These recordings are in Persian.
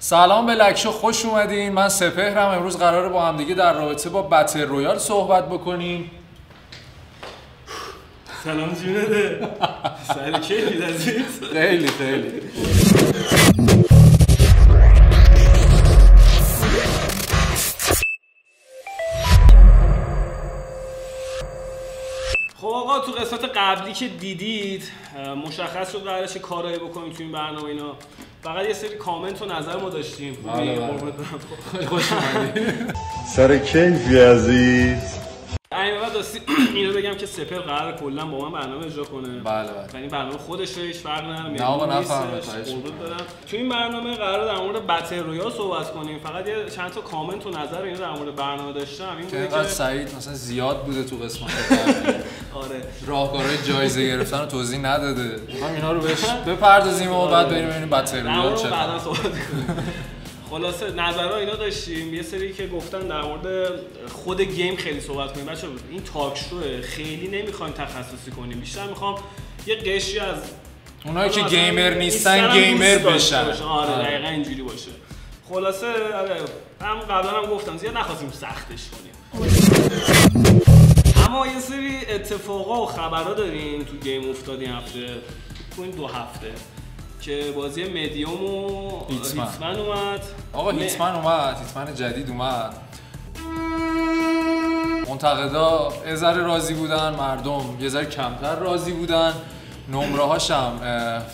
سلام به لکشو خوش اومدین. من سپهرم. امروز قراره با همدیگه در رابطه با بتل رویال صحبت بکنیم. سلام جونده. سر کیفی عزیز خیلی خیلی. خب آقا تو قسمت قبلی که دیدید مشخص شد قرارش کارایی بکنیم تو این برنامه اینا. فقط یه سری کامنت و نظر ما داشتیم خوش اومدین سر کیفی عزیز؟ این بعد داستی اینو بگم که سپر قرار کلا با من برنامه اجرا کنه. بله بله. یعنی برنامه خودشه هیچ فرق نداره نه آقا،. برم. تو این برنامه قرار در مورد بتل رویال صحبت کنیم. فقط یه چند تا کامنت و نظر اینو در مورد برنامه داشتم. این که بوده اینقدر که سعید مثلا زیاد بوده تو قسمت. آره. راهکارهای جایزه گرفتن رو توضیح نداده. هم اینا رو بهش بپردازیم و بعد بریم ببینیم مورد چه بعدا صحبت کنیم. خلاصه نظرها اینا داشتیم. یه سری که گفتن در مورد خود گیم خیلی صحبت کنیم. بچه این تاک شوه خیلی نمی‌خوایم تخصصی کنیم. بیشتر می‌خوام یه قشری از اونایی که گیمر نیستن گیمر بشن. آره آره. دقیقا اینجوری باشه. خلاصه آره هم قبلا هم گفتم زیاد نخواستیم سختش کنیم. اما یه سری اتفاقا و خبرها داریم تو گیم افتاد این هفته. تو این دو هفته که بازی مدیوم و هیتمن. هیتمن اومد. آقا هیتمن اومد. هیتمن جدید اومد. منتقدا یه ذره راضی بودن مردم یه ذره کمتر راضی بودن. نمره هاشم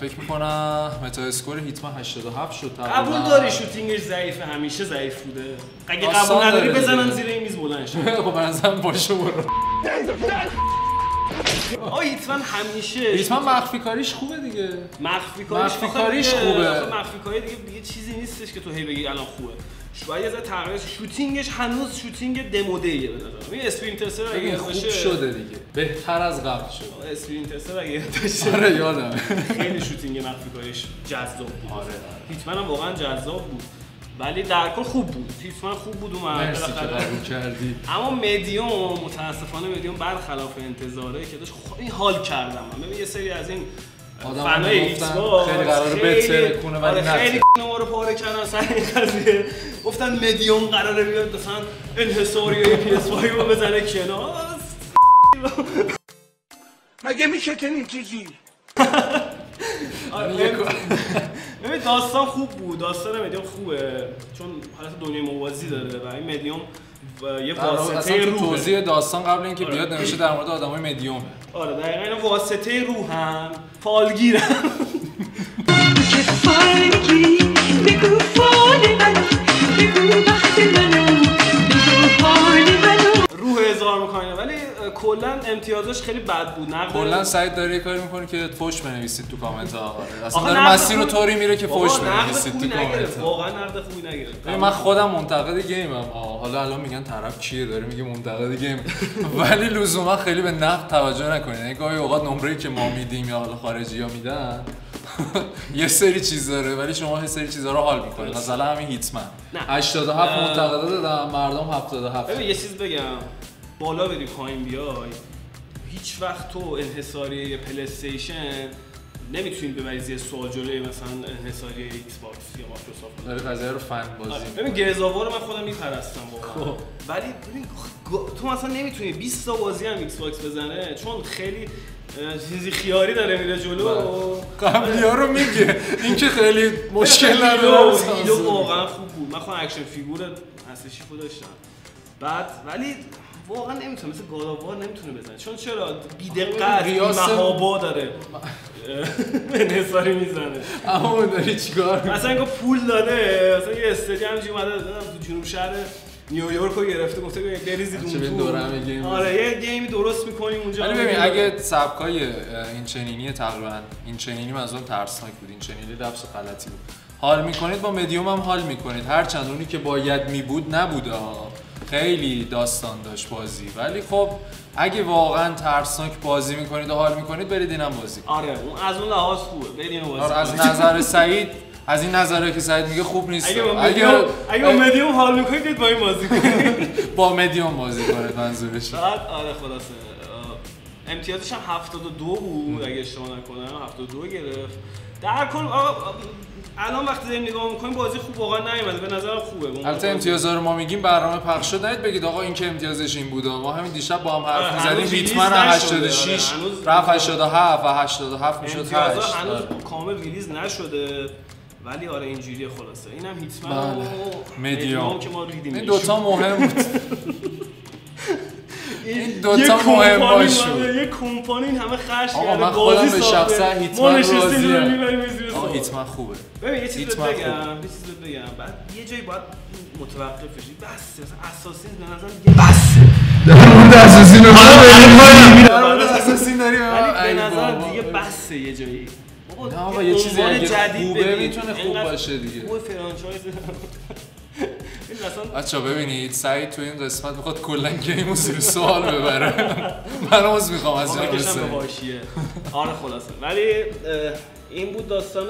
فکر می‌کنم متا اسکور هیتمن 87 شد تقریبا. قبول داری شوتینگش ضعیفه همیشه ضعیف بوده. اگه قبول نداری دیگه. زیر این میز بلند شه خب به نظرم باشه برو. آ هیتمن همیشه هیتمن مخفی کاریش خوبه دیگه. مخفی کاریش مخفی کاریش خوبه. مخفی کاری دیگه دیگه چیزی نیستش که تو هی بگی الان خوبه. شاید یه ذره تغییر شوتینگش هنوز شوتینگ دموده ایه به نظرم این اسپرینترسر اگه ببین خوب باشه شده دیگه. بهتر از قبل شد اسپرینترسر اگه داشته آره یادم خیلی شوتینگ مخفی کاریش جذاب بود. آره. هیتمن هم واقعا جذاب بود. ولی در کل خوب بود. هیتمن خوب بود اومد. مرسی که بالاخره. قبول کردی. اما مدیوم متاسفانه مدیوم برخلاف انتظاره که داشت خیلی حال کردم. من ببین یه سری از این آدم فنای ایکس خیلی قراره بتره کنه ولی آره نتره. خیلی ما رو پاره کردن سر این قضیه. گفتن مدیوم قراره بیاد مثلا انحصاری پی اس 5 رو بزنه کنار. مگه میشه چنین چیزی؟ آره، ببین داستان خوب بود. داستان مدیوم خوبه. چون حالت دنیای موازی داره و این مدیوم یه واسطه روحه. توضیح داستان قبل اینکه آره. بیاد نوشته در مورد آدمای مدیومه آره دقیقا اینا واسطه روحن فالگیرن که فالگی بگو فال ولی کلا امتیازش خیلی بد بود. نقد کلا سعید داره یه کاری می‌کنه که فوش بنویسید تو کامنت ها آره. اصلا داره مسیر رو طوری میره که فوش بنویسید تو کامنت واقعا نقد خوبی نگرفت. من خودم منتقد گیمم حالا الان میگن طرف کیه داره میگه منتقد گیم. ولی لزوما خیلی به نقد توجه نکنید یعنی گاهی اوقات نمره‌ای که ما میدیم یا حالا خارجی ها میدن یه سری چیز داره ولی شما یه سری چیزا رو حال می‌کنید مثلا همین هیتمن. نه. 87 نه. منتقدا دادم مردم 77 ببین یه چیز بگم. بالا بری پایین بیای هیچ وقت تو انحصاری یه پلی استیشن نمی‌تونی ببری زیر سوال جلوی مثلا انحصاری ایکس باکس یا مایکروسافت. داره قضیه رو فن آره. بازی ببین گرزاوا رو من خودم میپرستم واقعا. خب. ولی ببین تو مثلا نمی‌تونی 20 تا بازی هم ایکس باکس بزنه چون خیلی چیزی خیاری داره میره جلو. قبلی ها رو میگه. این که خیلی مشکل نداره. واقعا خوب بود. من خودم اکشن فیگور اصل شیفو داشتم بعد ولی واقعا نمی‌تونه مثل گاداوار نمی‌تونه بزنه. چون چرا؟ بی دقت محابا داره. انحصاری می‌زنه. اما اون داری چیکار؟ مثلا انگار پول داده. مثلا یه استادیوم همینجوری اومده تو جنوب شهر نیویورک رو گرفته گفته بریزید اون تو. آره یه گیمی درست می‌کنیم اونجا. ولی ببین اگه سبکای این چنینی تقریبا این چنینی منظورم ترسناک بود. این چنینی لفظ غلطی بود. حال می‌کنید؟ با مدیوم هم حال می‌کنید. هرچند اونی که باید میبود نبود آه. خیلی داستان داشت بازی. ولی خب اگه واقعا ترسناک بازی می‌کنید و حال می‌کنید برید اینم بازی. آره اون از اون لحاظ خوبه. بریم بازی آره از. نظر سعید از این نظره که سعید میگه خوب نیست. اگه با مدیوم اگه با مدیوم حال می‌کنید با این بازی کنید. با مدیوم بازی کنید منظورش. بعد آره خلاصه. امتیازش هم 72 بود اگه اشتباه نکنم 72 گرفت. در کل آقا الان وقتی داریم نگاه می‌کنیم بازی خوب واقعا نیومده. به نظرم خوبه. البته. امتیازا رو ما میگیم برنامه پخش شد نید بگید آقا این که امتیازش این بوده. ما همین دیشب با هم آره، حرف می‌زدیم نشده. 86 آره، هنوز رفت 87 و 87 می‌شد 8 امتیازا هنوز آره. کامل ریلیز نشده. ولی آره اینجوریه خلاصه. اینم هیتمن بله. و مدیوم. که ما ریدیم. این دوتا مهم بود. این دوتا یه مهم کمپانی باش اومده، یه کمپانی این همه خرج کرده بازی ساخته. ما نشستیم داریم. هیتمن خوبه. ببین یه چیز بگم خوب. یه چیز بگم. بعد یه جایی باید متوقف بشی. بس مثلا اساسین به نظر بس. اساسین داری ولی به نظر دیگه بسه یه جایی. بابا نه آقا، یه چیزی اگه جدید خوبه. می‌تونه خوب باشه دیگه. خوبه فرانچایز. بچه ببینید سعید تو این قسمت می‌خواد کلا گیم رو زیر سوال ببره. من عوض می‌خوام از به سعید. آره خلاصه. ولی این بود داستان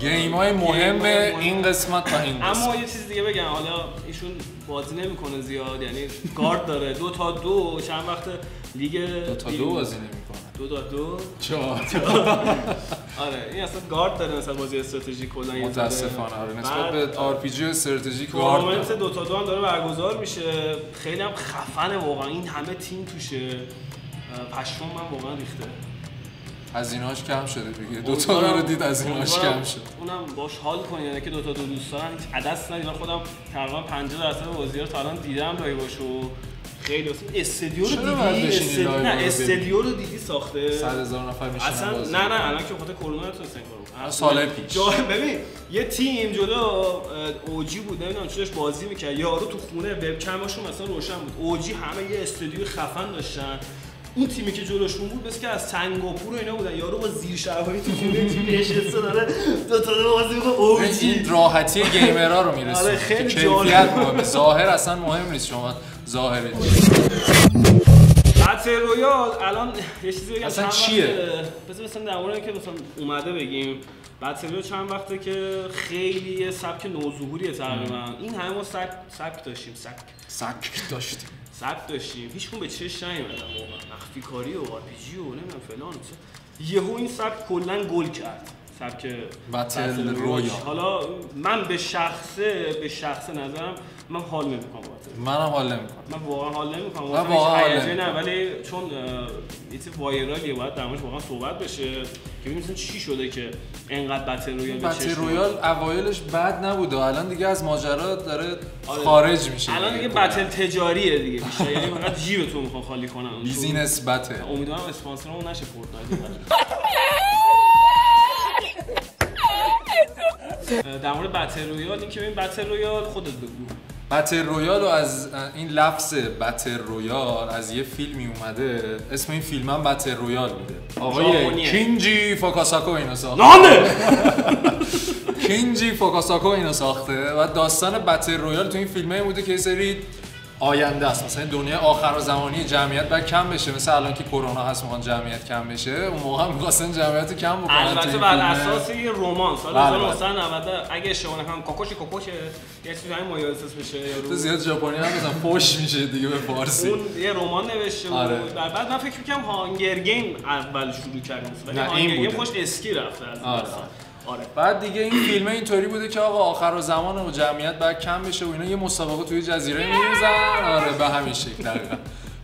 گیم های مهم. این قسمت و این اما قسمت. یه چیز دیگه بگم حالا ایشون بازی نمی‌کنه زیاد یعنی گارد داره. دو تا دو چند وقت لیگ دو تا دو بازی نمی‌کنه. دو تا دو. چهار آره این اصلا گارد داره مثلا بازی استراتژی کلا. متاسفانه آره نسبت به آر پی جی استراتژی گارد تورنمنت. دو تا دو هم داره برگزار میشه. خیلی هم خفنه واقعا. این همه تیم توشه. پشمام من واقعا ریخته. هزینه‌هاش کم شده دیگه. دو تا رو دید هزینه‌هاش امیدوارم کم شد اونم باش حال کنی یعنی که دو تا دو دوست دارن هیچ عدس ندید من خودم تقریبا 50 درصد بازی رو تا الان دیدم لایواشو خیلی اصلا استدیو رو دیدی؟ استدیو نه؟ استدیو رو دیدی ساخته. 100 هزار نفر میشن اصلا بازی نه نه الان که خاطر کرونا نتونستن کارو کنن. سال پیش. ببین یه تیم اه، اوجی بود نمی‌دونم داشت بازی می‌کرد. یارو تو خونه وبکمشون مثلا روشن بود. اوجی همه یه استودیو خفن داشتن. اون تیمی که جلوشون بود بس که از سنگاپور و اینا بودن. یارو با زیر شبایی تو خونه نشسته داره دو تا بازی می‌کنه. اوجی این راحتی گیمرها رو آره، می‌رسه خیلی که جالب. ظاهر اصلا مهم نیست شما ظاهر بتل رویال الان یه چیزی بگم. اصلا چیه؟ بذار مثلا در مورد اینکه مثلا اومده بگیم. battle royale چند وقته که خیلی یه سبک نوظهوریه تقریبا. این همه ما سبک سبک داشتیم سبک. سبک داشتیم. سبک داشتیم هیچ به چش نیومدن واقعا مخفی کاری و RPG و نمی‌دونم فلان. یهو این سبک کلا گل کرد سبک battle royale. royale. حالا من به شخصه به شخص نظرم من حال نمی‌کنم منم حال نمی‌کنم. من واقعا حال نمی‌کنم. من واقعا حال نه نمی‌کنم. ولی چون چیز viral یه باید در موردش واقعا صحبت بشه که ببینیم چی شده که انقدر battle royale به battle چشم royale اوایلش بد نبوده. الان دیگه از ماجرا داره آره. خارج میشه الان دیگه. battle تجاریه دیگه بیشتر. یعنی فقط جیب تو می‌خوان خالی کنن. business battle امیدوارم اسپانسرمون نشه Fortnite. در مورد battle royale این که ببین battle royale خودت بگو. battle royale رو از این لفظ battle royale از یه فیلمی اومده. اسم این فیلم هم Battle Royale بوده. آقای. کینجی فوکاساکو اینو ساخته. نانه کینجی فوکاساکو اینو ساخته. و داستان battle royale تو این فیلمه بوده که یه سری آینده است. مثلا دنیا آخر زمانی جمعیت باید کم بشه. مثل الان که کرونا هست می‌خوان جمعیت کم بشه. اون موقع هم می‌خواستن جمعیت کم بکنن. تو البته بر. اساس یه رمان سال بله، 1990 اگه اشتباه نکنم کوکوشی کوکوشه. یه چیزی همین اساس میشه تو یارو زیاد ژاپنی هم بزن فوش میشه دیگه به فارسی. اون یه رمان نوشته بود. آره. و بعد من فکر می‌کنم هانگر گیم اول شروع کرد نه، این هانگر گیم. خوش اسکی رفته از آره. بعد دیگه این فیلم اینطوری بوده که آقا آخر و زمان و جمعیت باید کم بشه و اینا یه مسابقه توی جزیره میریزن. آره به همین شکل دقیقا.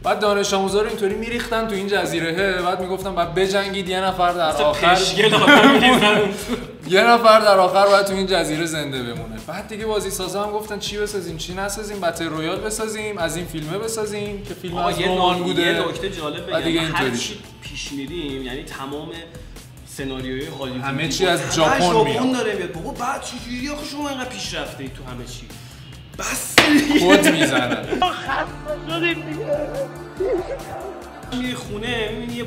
بعد دانش آموزا رو اینطوری میریختن تو این جزیره. بعد می‌گفتن بعد بجنگید یه نفر در آخر. یه نفر در آخر باید تو این جزیره زنده بمونه. بعد دیگه بازی سازا هم گفتن چی بسازیم چی نسازیم بتل رویال بسازیم از این فیلمه بسازیم که فیلم از یه رمان نکته بوده. یه نکته جالب بعد دیگه بگم هر اینطوری. پیش میریم یعنی تمام سناریوی هالیوودی همه چی. از ژاپن ژاپن میاد. داره میاد. بابا بعد چجوری آخه شما اینقدر پیشرفته ای تو همه چی؟ بس. خود می‌زنن میری خونه می‌بینی یه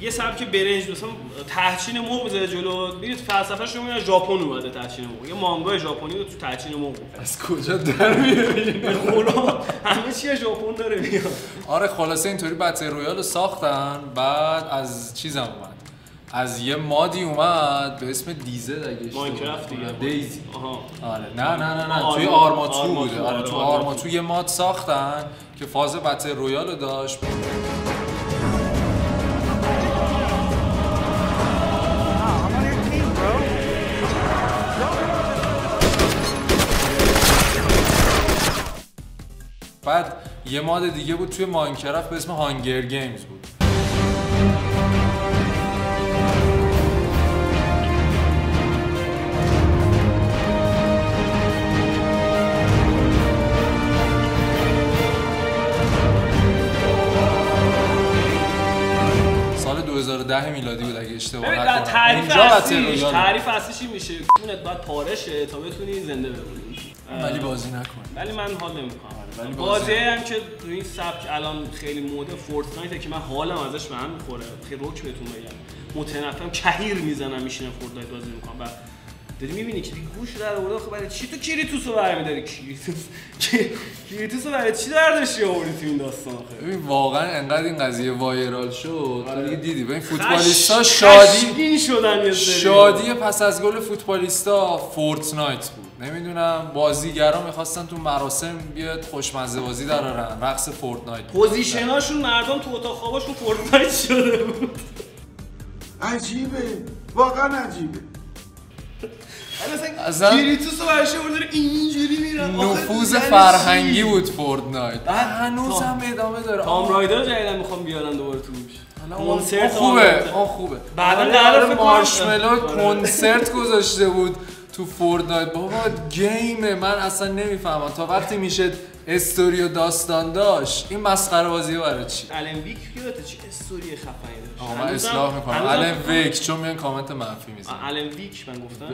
یه سبک برنج مثلا تهچین مرغ می‌ذاره جلو. میری فلسفه‌ش رو می‌بینی ژاپن اومده تهچین مرغ. یه مانگای ژاپنی رو تو تهچین مرغ. گفته. از کجا در میاری خدا همه چی از ژاپن داره میاد. آره خلاصه اینطوری بتل رویال رو ساختن بعد از چیزم اومد. از یه مادی اومد به اسم دیزل اگه ماینکرافت دیزی. آها. آره. نه نه نه نه. آره، توی آره، آرماتو آره، بوده. آره تو آرماتو یه ماد ساختن که فاز battle royale داشت. بعد یه mod دیگه بود توی Minecraft به اسم Hunger Games بود. 2010 میلادی بود اگه اشتباه نکنم. تعریف اصلیش تعریف اصلیش این میشه. خونت باید پارشه تا بتونی زنده بمونی. ولی بازی نکن. ولی من حال نمی‌کنم. ولی بازی هم که تو این سبک الان خیلی مده Fortnite ه که من حالم ازش به هم می‌خوره. خیلی رک بهتون بگم. متنفرم کهیر می‌زنم میشینم Fortnite بازی می‌کنم و داری می‌بینی که دیگه گندش در آورده خب برای چی تو Kratos و برمیداری Kratos Kratos و برای چی دردش آوردی تو این داستان آخه ببین واقعا انقدر این قضیه viral شد تو دیگه دیدی ببین فوتبالیستا شادی شدن یه سری شادی پس از گل فوتبالیستا Fortnite بود نمی‌دونم بازیگرا می‌خواستن تو مراسم بیاد خوشمزه بازی درارن رقص فورتنایت پوزیشناشون مردم تو اتاق خواباشون Fortnite شده بود عجیبه واقعا عجیبه اصلا Kratos و برای چی آورده اینجوری میرن. نفوذ یعنی فرهنگی چی؟ بود Fortnite. بعد هنوز هم ادامه داره. Tomb. Raider جدیدا می‌خوام بیارن دوباره توش کنسرت خوبه. اون خوبه. بعدا آره، قراره آره، Marshmello آره. کنسرت گذاشته بود تو Fortnite. بابا game ه. من اصلا نمی‌فهمم. تا وقتی میشه استوری و داستان داشت این مسخره بازی برای چی؟ Alan Wake چه استوری خفنی آقا من اصلاح می‌کنم. Alan Wake چون میان کامنت منفی میزنن آه، Alan Wake من گفتم. اه،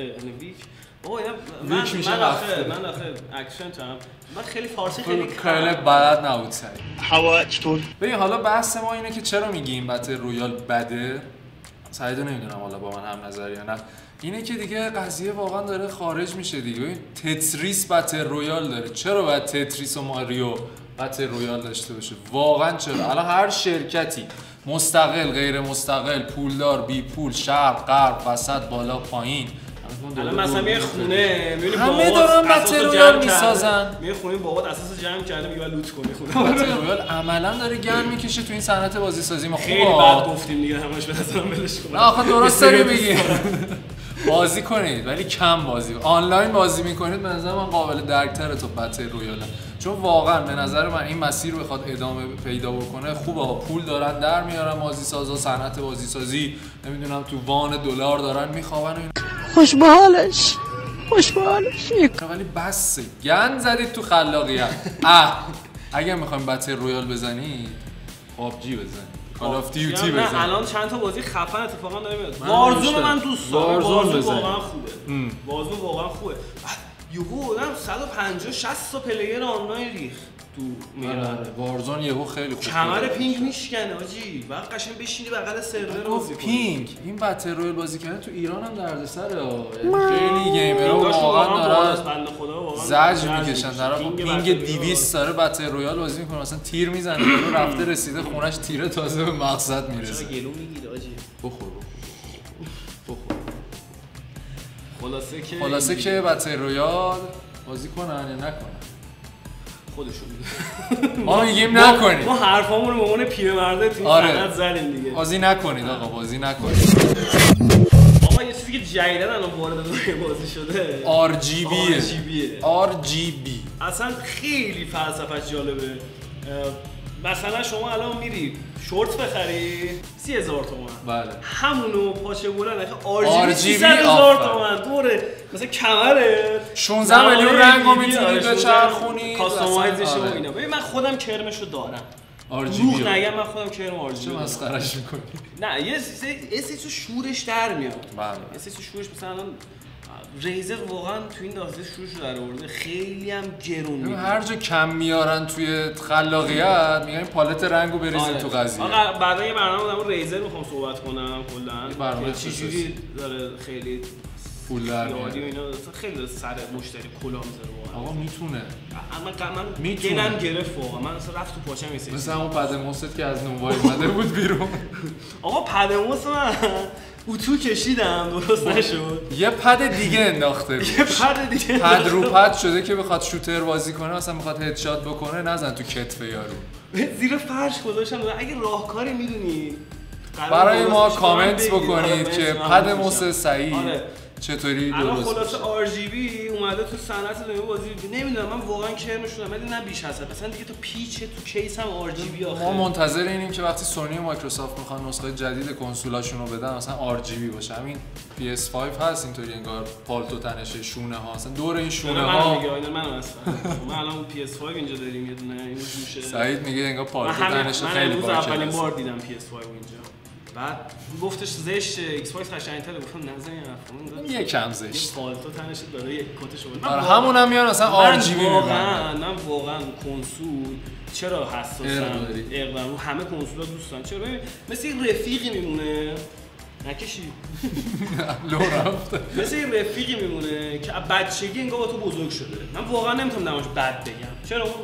Alan Wake. بابا اینا من میشه من آخه. من آخه accent هم من خیلی فارسی خیلی خیلی خیلی بلد نبود سعی. هوا چطور؟ ببین حالا بحث ما اینه که چرا میگیم battle royale بده؟ سعیدو نمی‌دونم حالا با من هم نظر یا نه. اینه که دیگه قضیه واقعا داره خارج میشه دیگه. ببین Tetris battle royale داره. چرا باید Tetris و Mario battle royale داشته باشه؟ واقعا چرا؟ الان هر شرکتی مستقل غیر مستقل پولدار بی پول شرق غرب وسط بالا پایین الان مثلا یه خونه می‌بینی همه دارن royale کرده. می‌سازن. میگه خونه بابات اساس جمع کرده میگه loot کنی خونه battle royale عملا داره گرم می‌کشه تو این صنعت بازی سازی ما خیلی خوبه. بد گفتیم دیگه همش به نظرم ولش کن نه آخه درست داری میگی. بازی کنید ولی کم بازی آنلاین بازی می‌کنید به نظر من قابل درکتره تا بتل رویاله چون واقعا به نظر من این مسیر رو بخواد ادامه پیدا بکنه خوبه پول دارن در میارن بازی سازا صنعت بازی سازی نمی‌دونم تو وان دلار دارن میخوابن و اینا. خوش به حالش خوش به حالش ولی بس. گند زدید تو خلاقیت. اه. اگر می‌خوایم battle royale بزنید PUBG بزنید Call of Duty بزنید الان چند تا بازی خفن اتفاقا داره میاد Warzone. من دوست دارم. Warzone. واقعا خوبه. Warzone واقعا خوبه. یهو آدم 150 60 تا player آنلاین ریخ تو میرن Warzone یهو خیلی خوب کمر. پینگ میشکنه آجی. بعد قشنگ بشینی بغل سرور بازی کنی. پینگ این بتل رویال بازی کردن تو ایران هم دردسره ها. یعنی خیلی gamer ها ping اشون واقعا دارن بنده خدا واقعا زجر می‌کشن طرف ping ping battle 200 داره battle royale بازی می‌کنه. مثلا تیر می‌زنه رفته رسیده خونش تیره تازه به مقصد چرا می‌رسه گلو می‌گیره آجی؟ بخور بخور. خلاصه که خلاصه که بتل رویال بازی کنن یا نکنن؟ خودشون. ما میگیم ما نکنید. حرفامون رو به عنوان پیرمرده تو آره. زدیم دیگه. بازی نکنید آقا بازی نکنید. آقا یه چیزی که جدیدن الان وارد دنیای بازی شده. RGB RGB. RGB اصلا خیلی فلسفهش جالبه. مثلا شما الان میری شورت بخری سی هزار تومن بله همونو پاچه بلند آر جی هزار آفر. تومن دوره مثلا کمره 16 میلیون رنگو می‌تونی آره، بچرخونی. کاستومایزش اصلا، و آره. اینا ببین من خودم کرمشو دارم RGB روح رو. نگم من خودم کرم آر جی چه مسخرش می‌کنی نه یه اسیسو شورش در میاد بله. اسیسو شورش مثلا ریزر واقعا تو این داسته شورش رو در آورده. خیلی هم گرون میده هر جا کم میارن توی خلاقیت میگن پالت رنگو بریزین آره. تو قضیه. آقا بعدا یه برنامه در مورد ریزر می‌خوام صحبت کنم برنامه کلا چجوری داره خیلی پول در و. اینا خیلی سر مشتری کلا می‌ذاره واقعا. آقا می‌تونه. اما من می‌تونه. دلم گرفت واقعا. من اصلا رفت تو پاچم یه مثل همون پد موست که از نونوای اومده بود بیرون. آقا پدموس من اتو کشیدم درست نشد. یه پد دیگه انداخته یه پد دیگه پد رو پد شده که بخواد شوتر بازی کنه مثلا می‌خواد هدشات بکنه نزن تو کتف یارو. زیر فرش گذاشتم. اگه راهکاری می‌دونی برای ما کامنت بکنید که پد آره. سعید چطوری الان درست خلاصه میشه؟ RGB اومده تو صنعت دنیا بازی نمی‌دونم من واقعا کرم شدم ولی نه بیش از مثلا دیگه تو پیچ تو case هم RGB ما منتظر اینیم که وقتی سونی و مایکروسافت می‌خوان نسخه جدید کنسولاشون رو بدن مثلا RGB باشه. همین PS5 هست اینطوری انگار پالتو تنشه شونه ها. مثلا دور این شونه شونه من ها. میگه من هستم ما الان PS5 اینجا داریم یه دونه این جوشه سعید میگه انگار من پالتو تنشه من خیلی امروز با اولین. بار دیدم PS5 اینجا. بعد گفتش زشت Xbox قشنگتره گفتم نزن یه کم یه زشت. پالتو تنش داره یه کتش رو آره همون هم میان اصلا RGB واقعا من واقعا کنسول چرا حساسم. اقدام رو همه کنسول ها دوست دارم چرا؟ ببین مثل یک رفیقی میمونه. نکشی. لو رفته مثل یک رفیقی میمونه که بچگی انگار با تو بزرگ شده. من واقعا نمی‌تونم نماش بد بگم. چرا؟ اون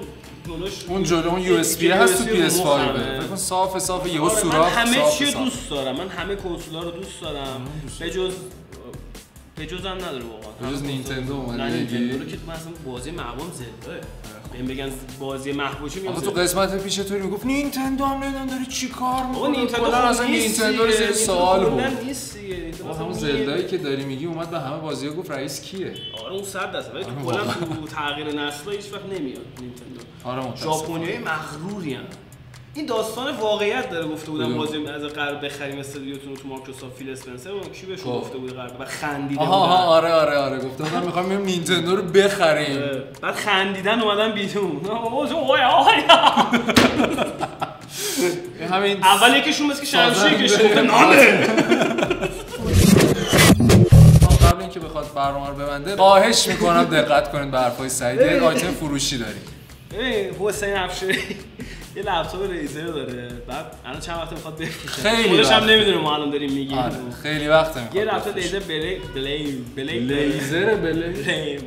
جلوش اون جلو اون یو اس بی هست تو USB PS5 مخمه. فکر کن صاف صاف یهو آره، من سوراخ همه صاف چی. دوست دارم من همه کنسول ها رو دوست دارم به جز به جز هم نداره واقعا به جز همه نینتندو بگی؟ نینتندو رو که من اصلا بازی محبوبم زلداه بهم بگن بازی محبوبی میگم آخه تو. قسمت پیش توری می‌گفت نینتندو هم نمی‌دونم داری چی کار بابا می‌کنه نینتندو اصلا خب نیست نینتندو رو. زیر سوال کلاً بود. نیست همون اصلا میگه- زلدایی که داری میگی اومد به همه بازی گفت رئیس کیه؟ آره اون صد درصد. ولی تو کلا تو تغییر نسل هیچ وقت نمیاد نینتندو. آره ژاپنیای مغروری این داستان واقعیت داره گفته بودن کدوم؟ بازی از قرار بخریم استودیوتون تو مایکروسافت فیل اسپنسر اون کی بهشون خب. گفته بود قرار و خندیده آها آها آره آره آره گفتم من می‌خوام بریم نینتندو رو بخریم. آره. بعد خندیدن اومدن بیرون. همین اول یکیشون مثل که شمشیر. کشید. نانه. قبل اینکه بخواد برنامه رو ببنده خواهش می‌کنم دقت کنید به حرفای سعید. آیتم فروشی داریم. ببین حسین افشاری. یه لپتاپ Razer داره. بعد الان چند وقت می‌خواد بفروشه. خیلی خودش هم. نمی‌دونه ما الان داریم میگیم. آره خیلی وقت یه می‌خواد لپتاپ بفروشه. Razer Blade Blade Blade Razer بله Blade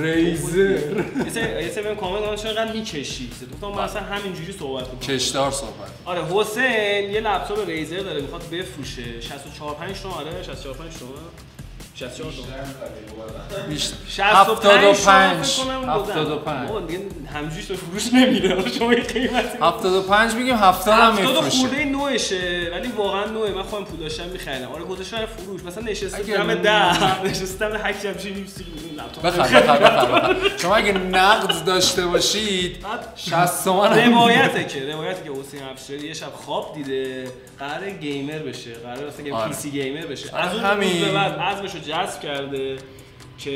Razer. یه یه سری بهم کامنت دادن چرا انقدر می‌کشی؟ گفتم من اصلا همینجوری صحبت می‌کنم کشدار صحبت. آره حسین یه لپتاپ Razer داره می‌خواد بفروشه. 64 5 تومن آره 64 5 تومن. 62 75 75 دیگه همجوریش تو فروش نمیره. شما یه قیمت 75 میگیم 70 هم میفروشه 70 خورده نوشه ولی واقعا نوعه من خودم پول داشتم میخریدم. آره گذاشتم فروش. مثلا نشستم دم. 10 نشستم 8 شمشیر 20 بخره بخره بخره. شما اگه نقد داشته باشید 60 تومن روایته که روایته که حسین افشاری یه شب خواب دیده قرار گیمر بشه قرار مثلا آره. PC گیمر بشه. آره، از اون همین. به بعد عزمشو جزم کرده که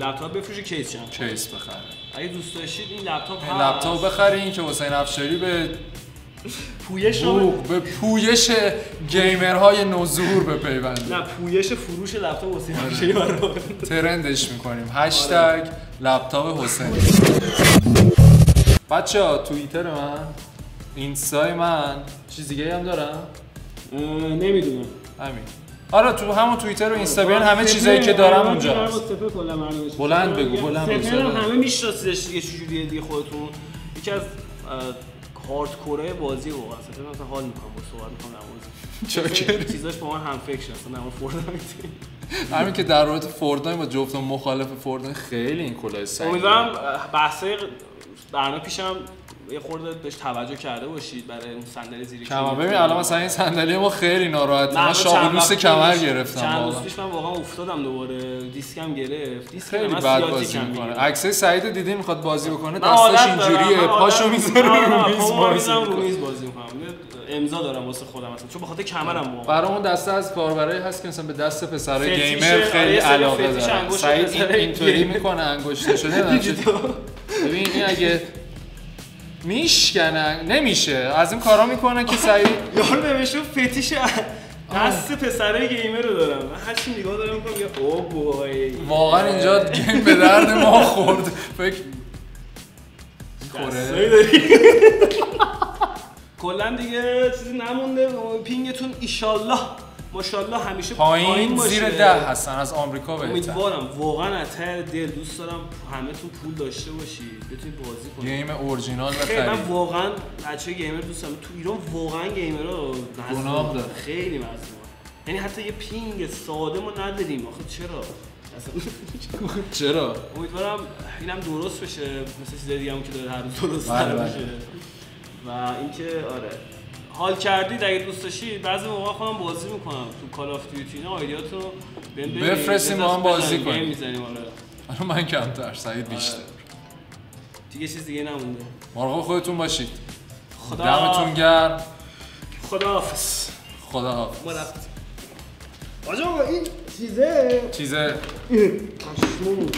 لپتاپ بفروشه کیس چم کیس بخره. اگه دوست داشتید این لپتاپ لپتاپ بخرین که حسین افشاری به پویش رو اوه، به پویش گیمرهای نوظهور بپیونده نه پویش فروش لپتاپ حسین افشاری برای ترندش می‌کنیم. هشتگ لپتاپ حسین. بچه ها توییتر من اینستای من چیز دیگه هم دارم؟ نمی‌دونم. همین. آره تو همون توییتر و اینستاگرام همه چیزایی که دارم اونجا بلند بگو، بلند بگو،. همه میشناسیدش دیگه چجوریه دیگه خودتون. یکی از هارد کورای بازی واقعا من مثلا حال می‌کنم با صحبت می‌کنم در موردش. چاکری. چیزاش با من هم فکر اصلا در مورد فورتنایت همین که در مورد فورداین با جفتم مخالف فورداین خیلی این کلاه سنگه امیدوارم بحثای برنامه پیشم یه خورده بهش توجه کرده باشید برای اون صندلی زیر کیبورد. ببین الان مثلا این صندلی ما خیلی ناراحته من وقت کمر گرفتم چند روز پیش من واقعا افتادم دوباره. دیسکم گرفت. دیسک خیلی بد بازی می‌کنه. عکسای سعید دیدی می‌خواد بازی بکنه؟ دستش اینجوریه پاشو می‌ذاره آره، رو آره، میز رو می‌کنه. میز بازی می‌کنم. امضا دارم واسه خودم اصلا. چون به خاطر کمرم واقعا. برای اون دسته از کاربرایی هست که مثلا به دست پسرای گیمر آره، خیلی علاقه دارن. سعید اینطوری. می‌کنه انگشته شده نمی‌دونم ببین این اگه میشکنن نمیشه. از این کارا می‌کنه که سعید یارو نوشته فتیش دست پسرای گیمر رو دارم. من هرچی نگاه دارم می‌کنم یا او واقعا اینجا گیم به درد ما خورد. فکر خوره کلا دیگه چیزی نمونده. پینگتون ایشالله. ماشاءالله همیشه پایین. زیر ده هستن از آمریکا بهتر. امیدوارم. واقعا از ته دل دوست دارم همتون پول داشته باشید بتونید بازی کنید game اورجینال خیلی من واقعا بچه گیمر دوست دارم. تو ایران واقعا گیمرها گناه. داره. خیلی مظلوم یعنی حتی یه ping ساده ما نداریم. آخه چرا؟ اصلا چرا؟ امیدوارم اینم درست بشه. مثل چیزای دیگه که داره هر روز درست بله، تر بله. بشه و اینکه آره. حال کردید اگه دوست داشتید بعضی موقع خودم بازی می‌کنم تو Call of Duty اینا آیدیاتو. بفرستیم با هم بازی کنیم. می‌زنیم آره. حالا من کمتر سعید بیشتر. دیگه چیز دیگه نمونده. مراقب خودتون باشید. خدا دمتون گرم. خداحافظ خدا حافظ. ما رفتیم. آجا آقا این چیزه؟ چیزه؟ پشمون